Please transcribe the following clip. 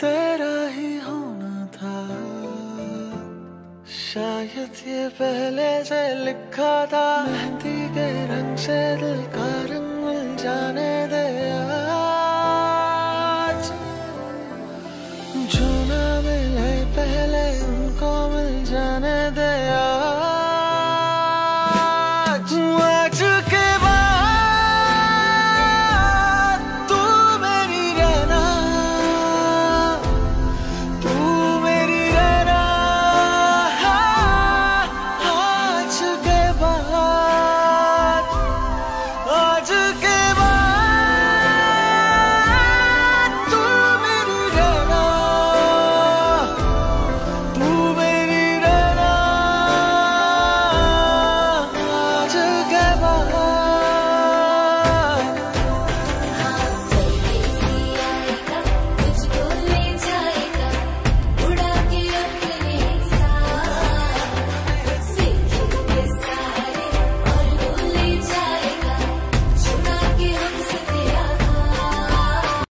तेरा ही होना था। शायद ये पहले से लिखा था। मेहंदी के रंग से दिल का रंग मिल जाने